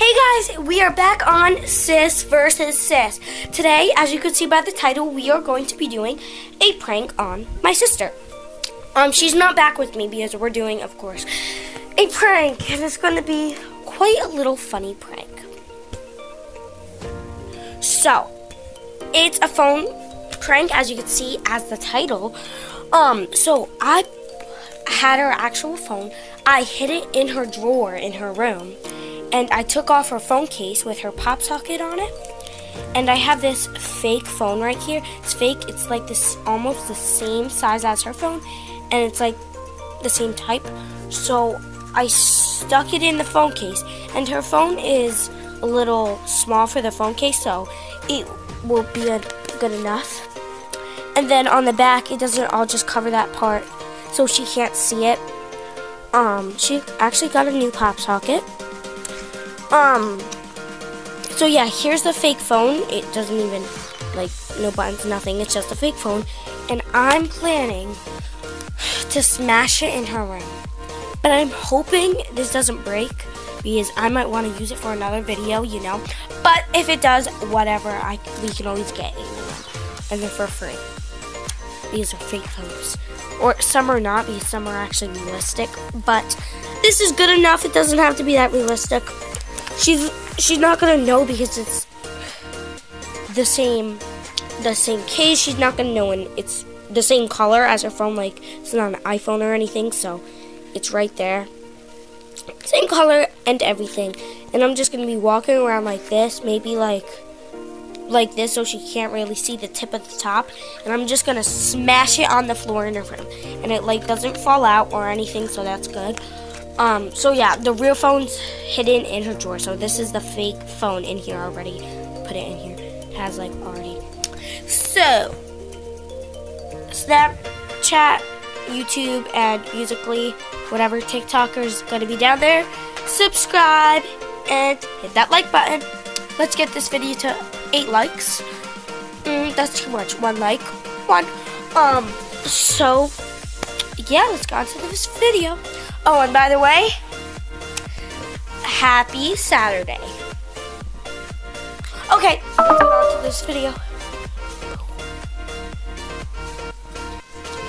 Hey guys, we are back on Sis versus Sis. Today, as you can see by the title, we are going to be doing a prank on my sister. Um, she's not back with me because we're doing, of course, a prank, and it's going to be quite a little funny prank. So, it's a phone prank, as you can see as the title. Um, so I had her actual phone. I hid it in her drawer in her room and I took off her phone case with her pop socket on it. And I have this fake phone right here. It's fake. It's like this almost the same size as her phone and it's like the same type. So I stuck it in the phone case and her phone is a little small for the phone case so it will be good enough. And then on the back it doesn't all just cover that part so she can't see it. Um, she actually got a new pop socket. Um, so yeah, here's the fake phone. It doesn't even, like, no buttons, nothing. It's just a fake phone. And I'm planning to smash it in her room. But I'm hoping this doesn't break because I might want to use it for another video, you know. But if it does, whatever, I we can always get a new. And they're for free. These are fake phones. Or some are not because some are actually realistic. But this is good enough. It doesn't have to be that realistic she's she's not gonna know because it's the same the same case. She's not gonna know and it's the same color as her phone. Like it's not an iPhone or anything, so it's right there. Same color and everything. And I'm just gonna be walking around like this, maybe like like this so she can't really see the tip of the top and I'm just gonna smash it on the floor in her room and it like doesn't fall out or anything so that's good um, so yeah, the real phone's hidden in her drawer. So this is the fake phone in here already. Put it in here. It has like already. So Snapchat, YouTube, and Musical.ly, whatever TikToker's gonna be down there. Subscribe and hit that like button. Let's get this video to eight likes. Mm, that's too much. One like. One. Um. So yeah, let's go on to this video. Oh, and by the way, happy Saturday. Okay, on to this video.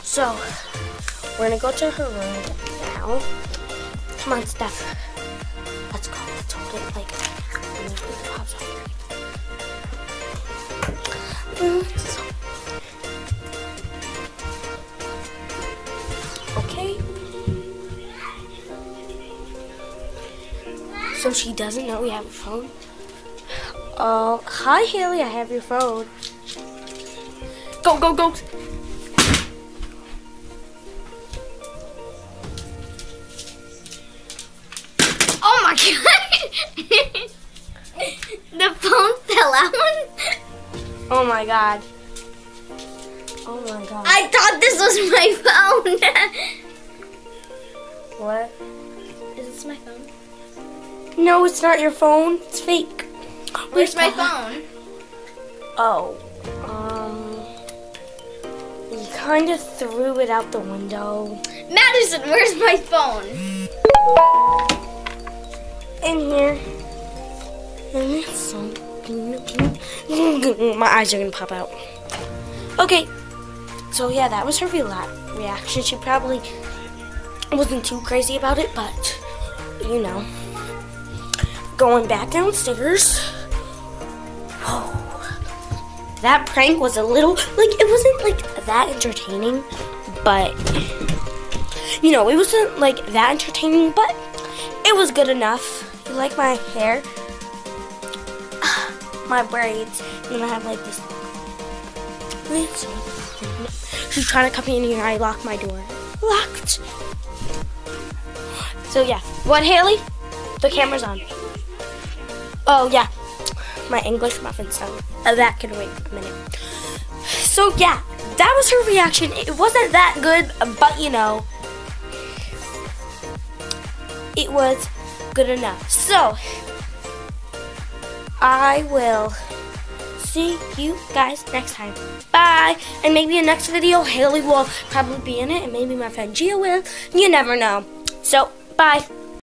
So, we're gonna go to her room now. Come on, Steph. Let's go. Let's hold it like Let me put the pops on. Mm, So she doesn't know we have a phone? Oh, uh, hi Haley, I have your phone. Go, go, go! Oh my god! the phone fell out. Oh my god. Oh my god. I thought this was my phone. what? Is this my phone? No, it's not your phone. It's fake. Where's my phone? Oh, um, you kind of threw it out the window. Madison, where's my phone? In here. My eyes are gonna pop out. Okay, so yeah, that was her reaction. She probably wasn't too crazy about it, but you know going back downstairs. Oh, that prank was a little, like, it wasn't, like, that entertaining, but, you know, it wasn't, like, that entertaining, but it was good enough. You like my hair? my braids. And then I have, like, this. She's trying to come in here. I locked my door. Locked. So, yeah. What, Haley? The camera's on. Oh, yeah. My English muffin sound. Uh, that can wait a minute. So, yeah. That was her reaction. It wasn't that good, but you know. It was good enough. So, I will see you guys next time. Bye. And maybe in next video, Haley will probably be in it, and maybe my friend Gia will. You never know. So, bye.